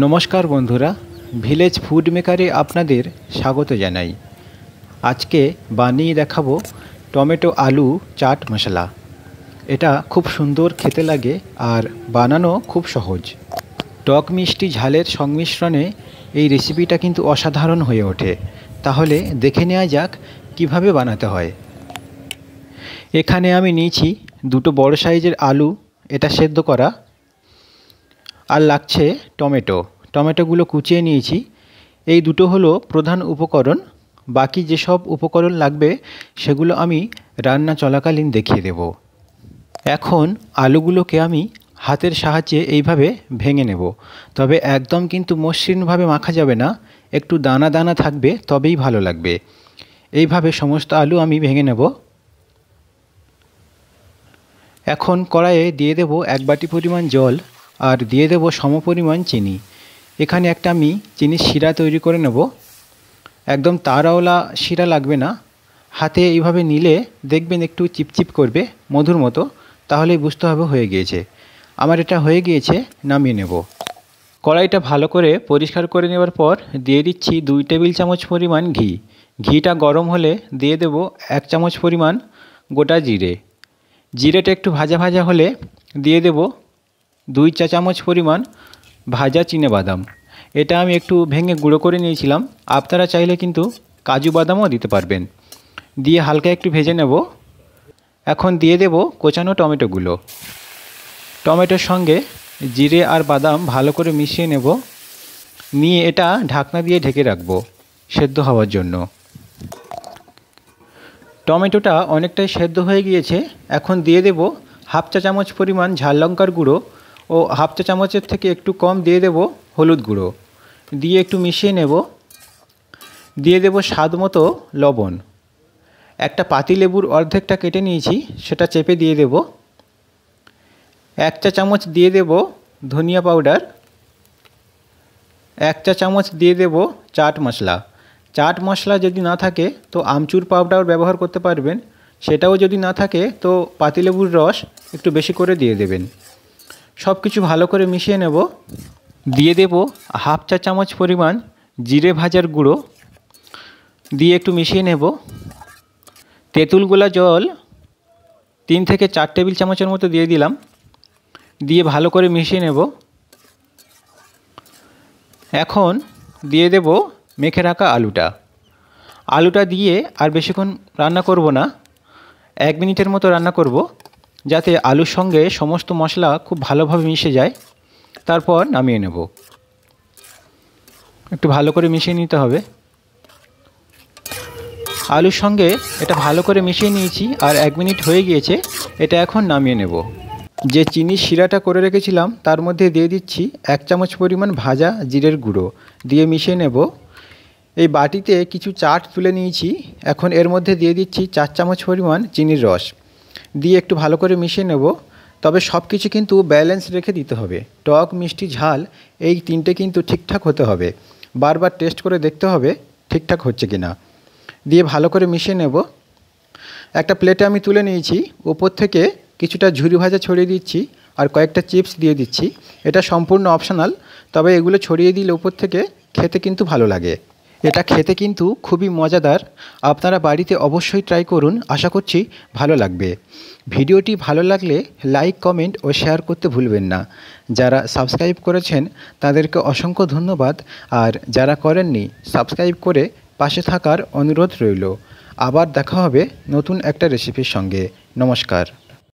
নমস্কার বন্ধুরা village food মেকারে আপনাদের স্বাগত জানাই। আজকে বানিয়ে দেখাবো টমেটো আলু চাট মশলা। এটা খুব সুন্দর খেতে লাগে আর বানানো খুব সহজ। টক মিষ্টি ঝালের সংমিশ্রণে এই রেসিপিটা কিন্তু অসাধারণ হয়ে ওঠে। তাহলে দেখে নেওয়া যাক কীভাবে বানাতে হয়। এখানে আমি নিয়েছি দুটো বড় সাইজের আলু, এটা সেদ্ধ করা। আর লাগছে টমেটো। টমেটোগুলো কুচিয়ে নিয়েছি। এই দুটো হলো প্রধান উপকরণ। বাকি যেসব উপকরণ লাগবে, সেগুলো আমি রান্না চলাকালীন দেখিয়ে দেব। এখন আলুগুলোকে আমি হাতের সাহায্যে এইভাবে ভেঙে নেব। তবে একদম কিন্তু মসৃণভাবে মাখা যাবে না। একটু দানা দানা থাকবে, তবেই ভালো লাগবে। এইভাবে সমস্ত আলু আমি ভেঙে নেব। এখন কড়াইয়ে দিয়ে দেব এক বাটি পরিমাণ জল। আর দিয়ে দেব সমপরিমাণ চিনি। এখানে একটা আমি চিনির শিরা তৈরি করে নেব। একদম তারাওলা শিরা লাগবে না। হাতে এইভাবে নিলে দেখবেন একটু চিপচিপ করবে মধুর মতো। তাহলেই বুঝতে হবে হয়ে গিয়েছে। আমার এটা হয়ে গিয়েছে, নামিয়ে নেব। কড়াইটা ভালো করে পরিষ্কার করে নেওয়ার পর দিয়ে দিচ্ছি দুই টেবিল চামচ পরিমাণ ঘি। ঘিটা গরম হলে দিয়ে দেব এক চামচ পরিমাণ গোটা জিরে। জিরেটা একটু ভাজা ভাজা হলে দিয়ে দেব দুই চা চামচ পরিমাণ ভাজা বাদাম। এটা আমি একটু ভেঙে গুঁড়ো করে নিয়েছিলাম। আপনারা চাইলে কিন্তু কাজু বাদামও দিতে পারবেন। দিয়ে হালকা একটু ভেজে নেব। এখন দিয়ে দেব কোচানো টমেটোগুলো। টমেটোর সঙ্গে জিরে আর বাদাম ভালো করে মিশিয়ে নেব। নিয়ে এটা ঢাকনা দিয়ে ঢেকে রাখব সেদ্ধ হওয়ার জন্য। টমেটোটা অনেকটাই সেদ্ধ হয়ে গিয়েছে। এখন দিয়ে দেব হাফ চা চামচ পরিমাণ ঝাল লঙ্কার গুঁড়ো ও হাফ চা চামচের থেকে একটু কম দিয়ে দেব হলুদ গুঁড়ো। দিয়ে একটু মিশিয়ে নেব। দিয়ে দেব স্বাদ মতো লবণ। একটা পাতি লেবুর অর্ধেকটা কেটে নিয়েছি, সেটা চেপে দিয়ে দেব। এক চা চামচ দিয়ে দেব ধনিয়া পাউডার। এক চা চামচ দিয়ে দেব চাট মশলা। চাট মশলা যদি না থাকে, তো আমচুর পাউডার ব্যবহার করতে পারবেন। সেটাও যদি না থাকে, তো পাতিলেবুর রস একটু বেশি করে দিয়ে দেবেন। সব কিছু ভালো করে মিশিয়ে নেব। দিয়ে দেব হাফ চা চামচ পরিমাণ জিরে ভাজার গুঁড়ো। দিয়ে একটু মিশিয়ে নেব। তেঁতুল গোলা জল তিন থেকে চার টেবিল চামচের মতো দিয়ে দিলাম। দিয়ে ভালো করে মিশিয়ে নেব। এখন দিয়ে দেব মেখে রাখা আলুটা। আলুটা দিয়ে আর বেশিক্ষণ রান্না করব না। এক মিনিটের মতো রান্না করব। যাতে আলুর সঙ্গে সমস্ত মশলা খুব ভালোভাবে মিশে যায়। তারপর নামিয়ে নেব। একটু ভালো করে মিশিয়ে নিতে হবে। আলুর সঙ্গে এটা ভালো করে মিশিয়ে নিয়েছি আর এক মিনিট হয়ে গিয়েছে, এটা এখন নামিয়ে নেব। যে চিনি শিরাটা করে রেখেছিলাম, তার মধ্যে দিয়ে দিচ্ছি এক চামচ পরিমাণ ভাজা জিরের গুঁড়ো। দিয়ে মিশিয়ে নেব। এই বাটিতে কিছু চাট তুলে নিয়েছি। এখন এর মধ্যে দিয়ে দিচ্ছি চার চামচ পরিমাণ চিনির রস। দিয়ে একটু ভালো করে মিশিয়ে নেব। তবে সব কিছু কিন্তু ব্যালেন্স রেখে দিতে হবে। টক, মিষ্টি, ঝাল, এই তিনটে কিন্তু ঠিকঠাক হতে হবে। বারবার টেস্ট করে দেখতে হবে ঠিকঠাক হচ্ছে কি না দিয়ে ভালো করে মিশিয়ে নেব। একটা প্লেটে আমি তুলে নিয়েছি। উপর থেকে কিছুটা ঝুরি ভাজা ছড়িয়ে দিচ্ছি আর কয়েকটা চিপস দিয়ে দিচ্ছি। এটা সম্পূর্ণ অপশনাল তবে এগুলো ছড়িয়ে দিলে উপর থেকে খেতে কিন্তু ভালো লাগে। এটা খেতে কিন্তু খুবই মজাদার। আপনারা বাড়িতে অবশ্যই ট্রাই করুন, আশা করছি ভালো লাগবে। ভিডিওটি ভালো লাগলে লাইক কমেন্ট ও শেয়ার করতে ভুলবেন না। যারা সাবস্ক্রাইব করেছেন, তাদেরকে অসংখ্য ধন্যবাদ। আর যারা করেননি সাবস্ক্রাইব করে পাশে থাকার অনুরোধ রইল। আবার দেখা হবে নতুন একটা রেসিপির সঙ্গে। নমস্কার।